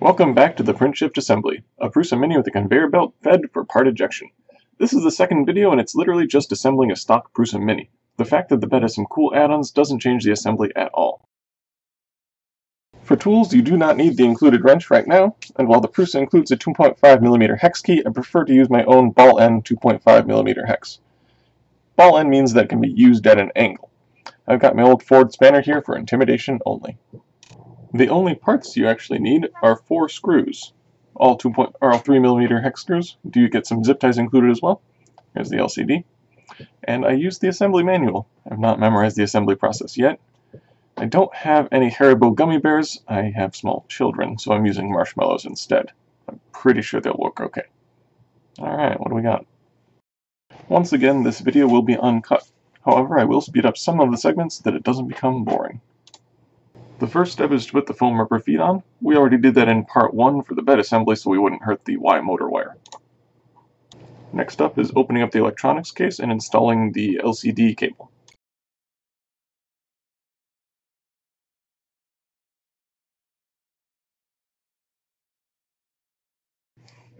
Welcome back to the PrintShift Assembly, a Prusa Mini with a conveyor belt fed for part ejection. This is the second video and it's literally just assembling a stock Prusa Mini. The fact that the bed has some cool add-ons doesn't change the assembly at all. For tools, you do not need the included wrench right now, and while the Prusa includes a 2.5mm hex key, I prefer to use my own ball end 2.5mm hex. Ball end means that it can be used at an angle. I've got my old Ford spanner here for intimidation only. The only parts you actually need are four screws, all 2 point, or all 3 millimeter hex screws. Do you get some zip ties included as well? Here's the LCD. And I used the assembly manual. I've not memorized the assembly process yet. I don't have any Haribo gummy bears. I have small children, so I'm using marshmallows instead. I'm pretty sure they'll work okay. Alright, what do we got? Once again, this video will be uncut. However, I will speed up some of the segments so that it doesn't become boring. The first step is to put the foam rubber feet on. We already did that in part 1 for the bed assembly so we wouldn't hurt the Y motor wire. Next up is opening up the electronics case and installing the LCD cable.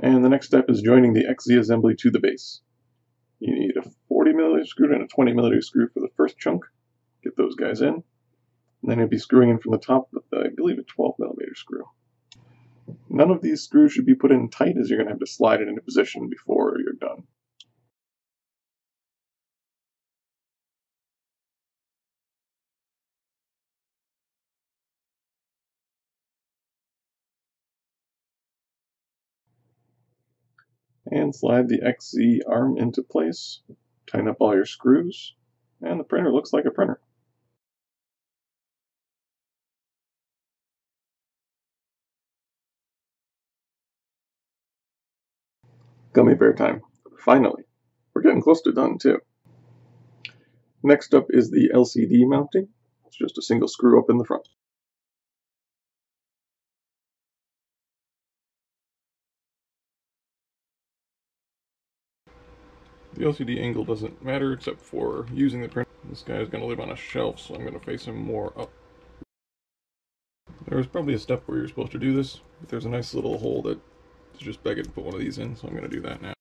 And the next step is joining the XZ assembly to the base. You need a 40 millimeter screw and a 20 millimeter screw for the first chunk. Get those guys in. And then you'll be screwing in from the top with, uh, I believe, a 12 millimeter screw. None of these screws should be put in tight as you're going to have to slide it into position before you're done. And slide the XZ arm into place, tighten up all your screws, and the printer looks like a printer. Gummy bear time. Finally. We're getting close to done too. Next up is the LCD mounting. It's just a single screw up in the front. The LCD angle doesn't matter except for using the printer. This guy is going to live on a shelf, so I'm going to face him more up. There's probably a step where you're supposed to do this, but there's a nice little hole that just begging to put one of these in, so I'm going to do that now.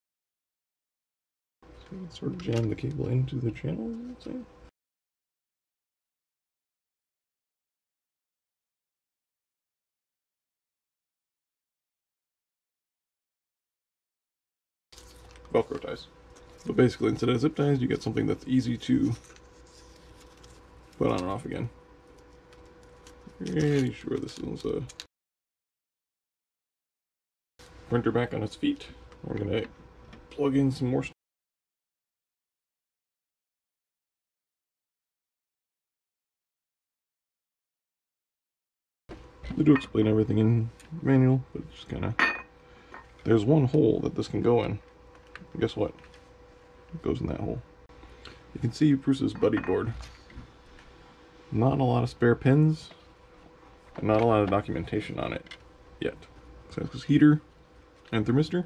So sort of jam the cable into the channel, let's say. Velcro ties. So basically, instead of zip ties, you get something that's easy to put on and off again. Pretty sure this is a printer back on its feet. We're gonna plug in some more. They do explain everything in manual, but just kind of there's one hole that this can go in. guess what? It goes in that hole. You can see Prusa's buddy board. Not a lot of spare pins, and not a lot of documentation on it yet. So this heater and thermistor.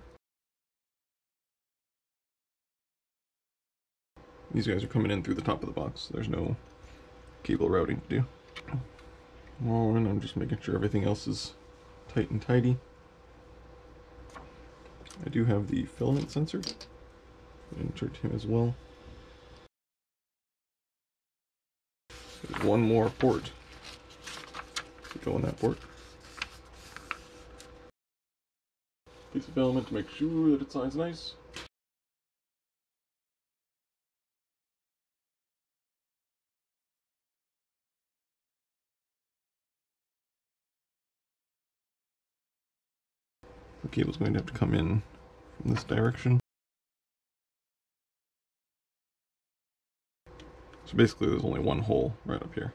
These guys are coming in through the top of the box. There's no cable routing to do. Oh, and I'm just making sure everything else is tight and tidy. I do have the filament sensor. Insert him as well. There's one more port go in that port. Piece of filament to make sure that it slides nice. The cable's going to have to come in from this direction. So basically there's only one hole right up here.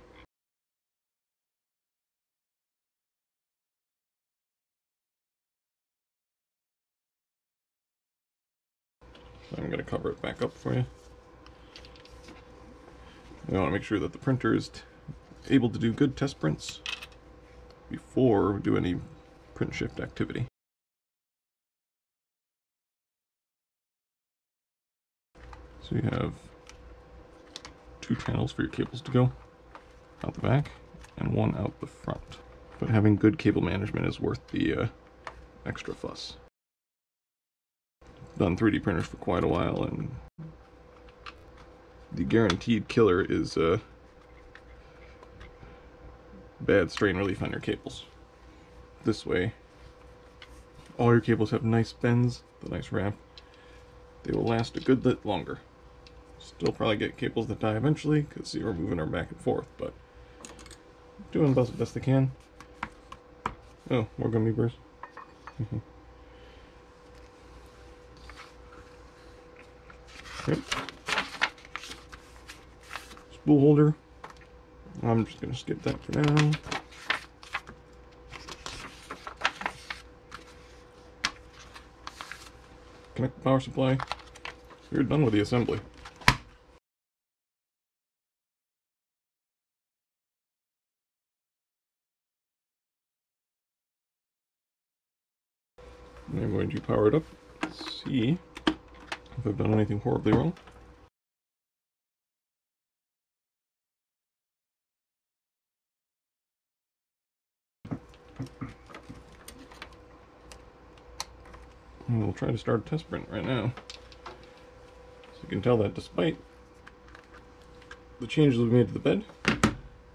I'm going to cover it back up for you. We want to make sure that the printer is able to do good test prints before we do any print shift activity. So you have two channels for your cables to go out the back and one out the front. but having good cable management is worth the uh, extra fuss. Done 3D printers for quite a while, and the guaranteed killer is uh, bad strain relief on your cables. This way, all your cables have nice bends, the nice wrap. They will last a good bit longer. Still probably get cables that die eventually, because you're moving them back and forth, but doing the best, best they can. Oh, more gummy bears. Spool holder. I'm just going to skip that for now. Connect the power supply. You're done with the assembly. I'm going to power it up, see if I've done anything horribly wrong. And we'll try to start a test print right now. So you can tell that despite the changes we've made to the bed,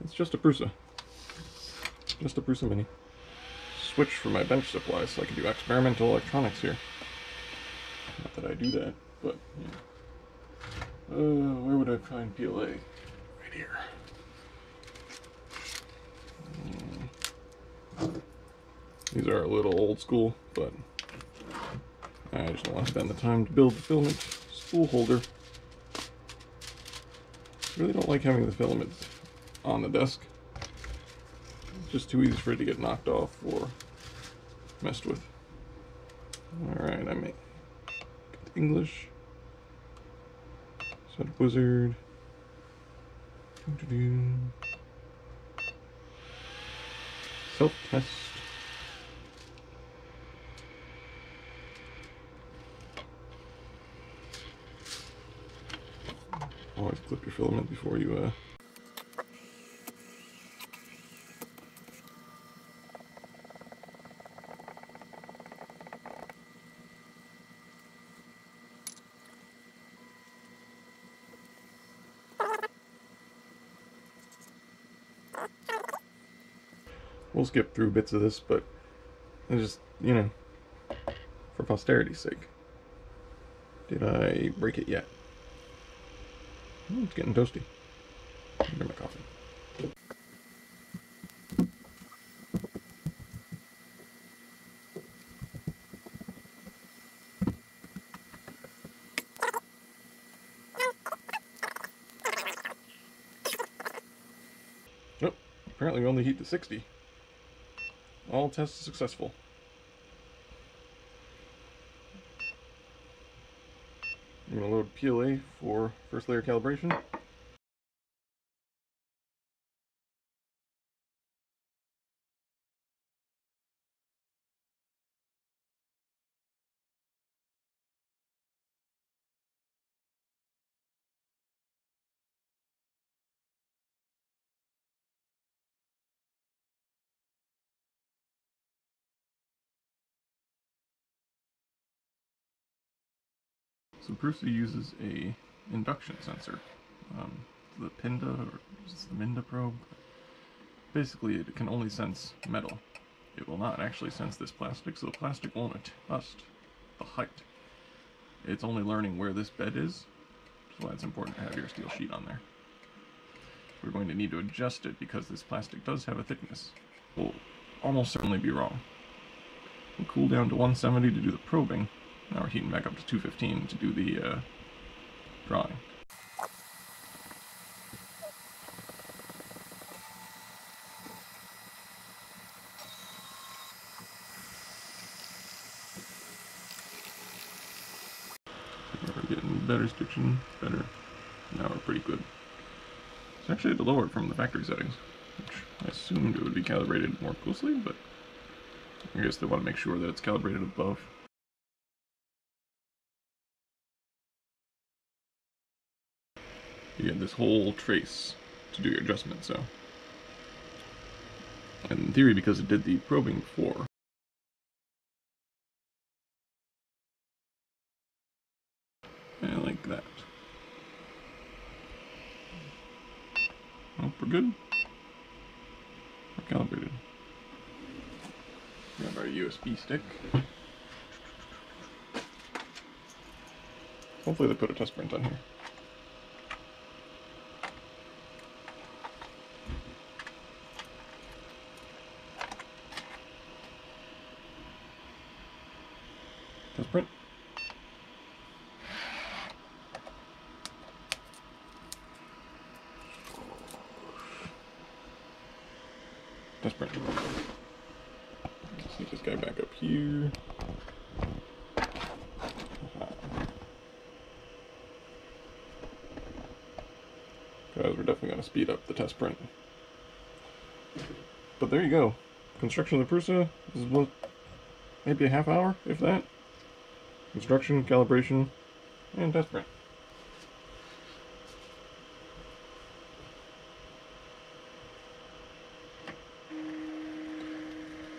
it's just a Prusa. Just a Prusa Mini switch for my bench supplies so I can do experimental electronics here. Not that I do that, but yeah. Uh, where would I find PLA? Right here. Um, these are a little old school, but I just don't want to spend the time to build the filament spool holder. I Really don't like having the filament on the desk It's just too easy for it to get knocked off or messed with. Alright, I make English. Set wizard. Self test. Always clip your filament before you uh, We'll skip through bits of this, but just, you know, for posterity's sake. Did I break it yet? Oh, it's getting toasty. Get my coffee. Oh, apparently we only heat to 60. All tests successful. I'm going to load PLA for first layer calibration. So Prusa uses a induction sensor. Um, the Pinda, or the Minda probe? Basically, it can only sense metal. It will not actually sense this plastic, so the plastic won't adjust the height. It's only learning where this bed is, so it's important to have your steel sheet on there. We're going to need to adjust it because this plastic does have a thickness. We'll almost certainly be wrong. We'll cool down to 170 to do the probing, now we're heating back up to 215 to do the uh, drawing. We're getting better stitching, better. Now we're pretty good. It's actually to lower from the factory settings, which I assumed it would be calibrated more closely, but I guess they want to make sure that it's calibrated above you get this whole trace to do your adjustment, so And in theory, because it did the probing before. I like that. Oh, we're good. We're calibrated. We have our USB stick. Hopefully they put a test print on here. Test print. Test print. Let's this guy back up here. Guys, we're definitely going to speed up the test print. But there you go. Construction of the Prusa is what, maybe a half hour, if that. Construction, calibration, and test print.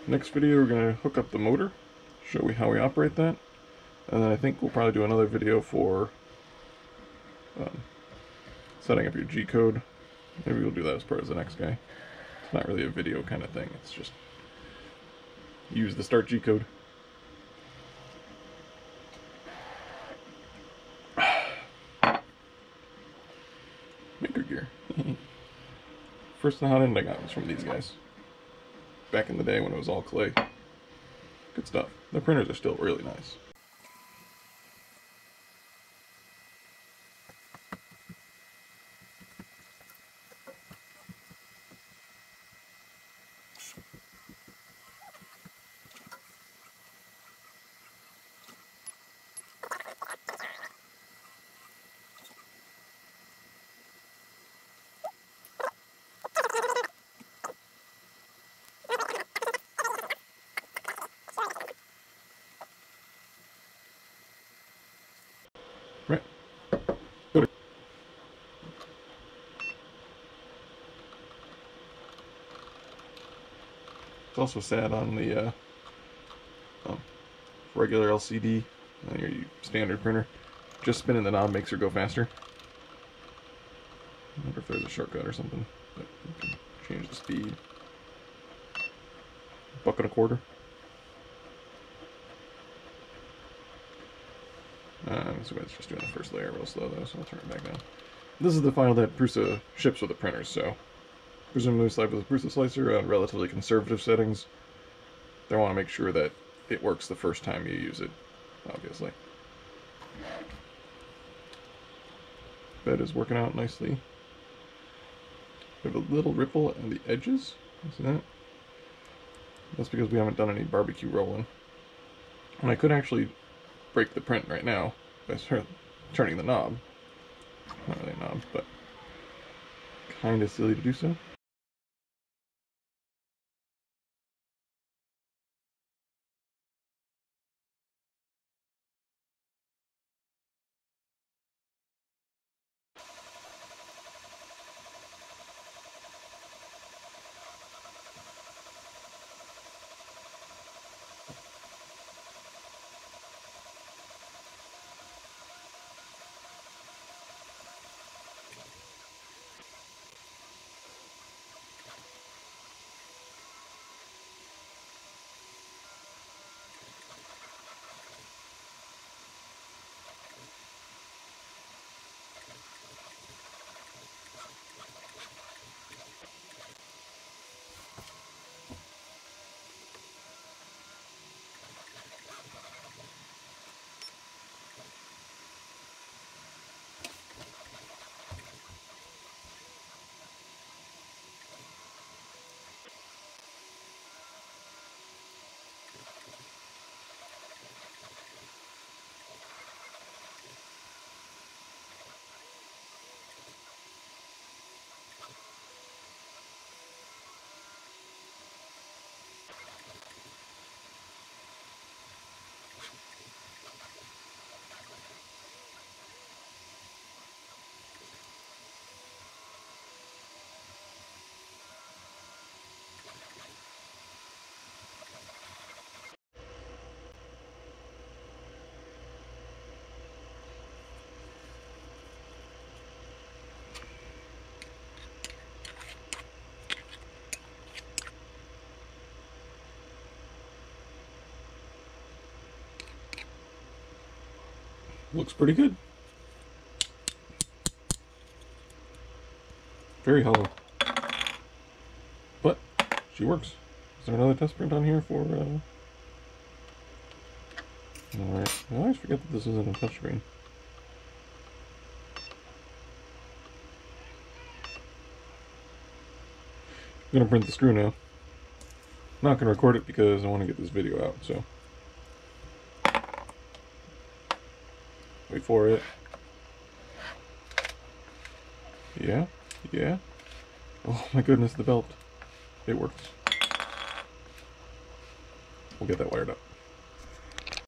Next video we're going to hook up the motor, show you how we operate that, and then I think we'll probably do another video for um, setting up your G-code. Maybe we'll do that as part of the next guy. It's not really a video kind of thing, it's just use the start G-code. First hot end I got was from these guys. Back in the day when it was all clay. Good stuff. The printers are still really nice. Right. Good. It's also sad on the uh, um, regular LCD, uh, your standard printer. Just spinning the knob makes her go faster. I wonder if there's a shortcut or something change the speed. Buck and a quarter. Um, so it's just doing the first layer real slow though, so I'll turn it back down. This is the file that Prusa ships with the printers, so presumably slide with a Prusa slicer on relatively conservative settings. They want to make sure that it works the first time you use it, obviously. Bed is working out nicely. We have a little ripple at the edges. See that? That's because we haven't done any barbecue rolling. And I could actually break the print right now by turning the knob. Not really a knob, but kind of silly to do so. Looks pretty good. Very hollow. But she works. Is there another test print on here for uh Alright. I always forget that this isn't a touchscreen. I'm gonna print the screw now. I'm not gonna record it because I want to get this video out, so. Wait for it. Yeah, yeah. Oh my goodness, the belt. It works. We'll get that wired up.